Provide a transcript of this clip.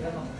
Gracias.